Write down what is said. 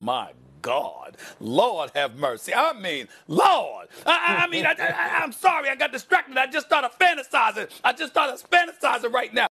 My God, Lord have mercy. I mean, Lord. I, I, mean, I, I, I'm sorry, I got distracted. I just started fantasizing. I just started fantasizing right now.